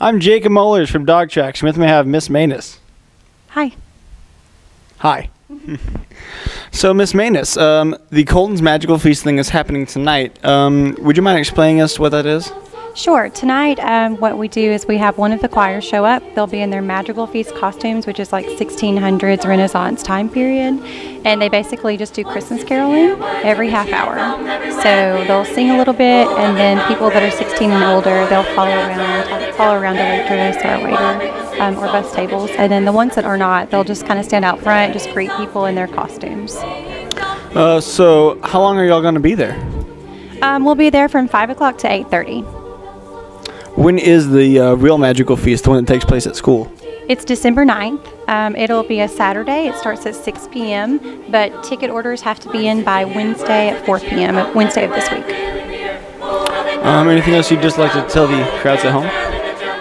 I'm Jacob Mollers from Dawg Trax. With me, I have Miss Manus. Hi. Hi. so, Miss Manus, um, the Colton's Madrigal Feast thing is happening tonight. Um, would you mind explaining us what that is? Sure. Tonight, um, what we do is we have one of the choirs show up. They'll be in their Madrigal Feast costumes, which is like 1600s Renaissance time period, and they basically just do Christmas caroling every half hour. So they'll sing a little bit, and then people that are 16 and older, they'll follow around, follow around a waitress or a waiter. Um, or bus tables, and then the ones that are not, they'll just kind of stand out front, just greet people in their costumes. Uh, so, how long are y'all going to be there? Um, we'll be there from five o'clock to eight thirty. When is the uh, real Madrigal Feast, the one that takes place at school? It's December 9th. Um, it'll be a Saturday. It starts at 6 p.m., but ticket orders have to be in by Wednesday at 4 p.m., Wednesday of this week. Um, anything else you'd just like to tell the crowds at home?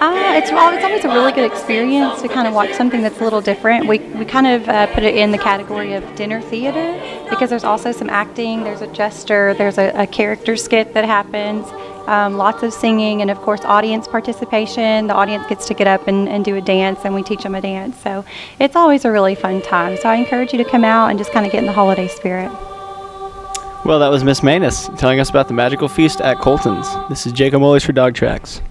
Uh, it's, it's always a really good experience to kind of watch something that's a little different. We, we kind of uh, put it in the category of dinner theater because there's also some acting, there's a jester, there's a, a character skit that happens, um, lots of singing, and of course, audience participation. The audience gets to get up and, and do a dance, and we teach them a dance. So it's always a really fun time. So I encourage you to come out and just kind of get in the holiday spirit. Well, that was Miss Manus telling us about the Madrigal Feast at Colton's. This is Jacob Mullers for Dawg Trax.